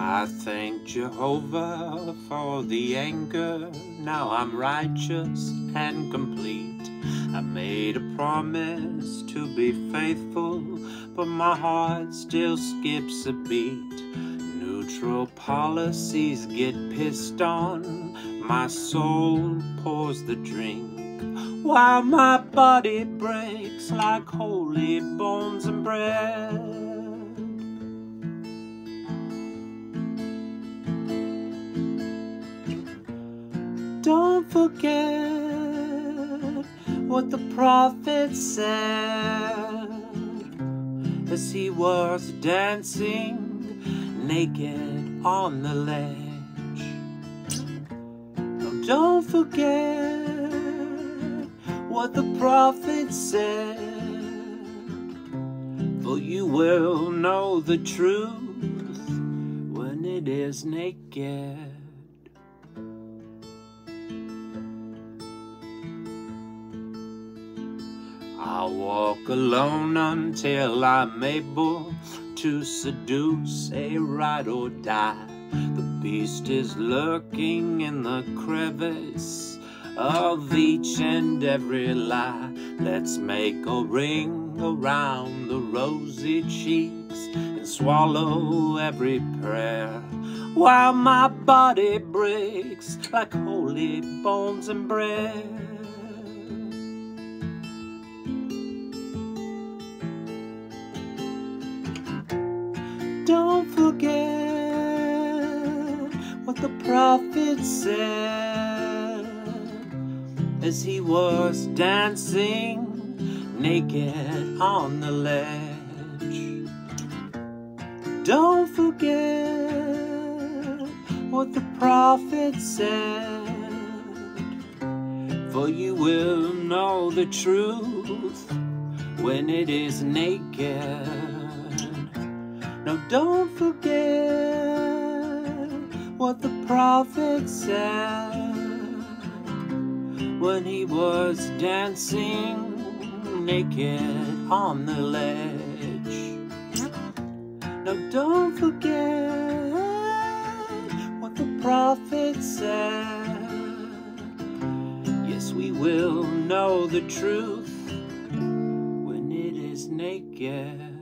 I thank Jehovah for the anger. Now I'm righteous and complete. I made a promise to be faithful, but my heart still skips a beat. Neutral policies get pissed on. My soul pours the drink while my body breaks like holy bones and bread. Don't forget what the prophet said as he was dancing naked on the ledge. Don't forget what the prophet said, for you will know the truth when it is naked. I'll walk alone until I'm able to seduce a ride or die. The beast is lurking in the crevice of each and every lie. Let's make a ring around the rosy cheeks and swallow every prayer while my body breaks like holy bones and bread. Don't forget what the prophet said as he was dancing naked on the ledge. Don't forget what the prophet said, for you will know the truth when it is naked. Now don't forget what the prophet said when he was dancing naked on the ledge. Now don't forget what the prophet said. Yes, we will know the truth when it is naked.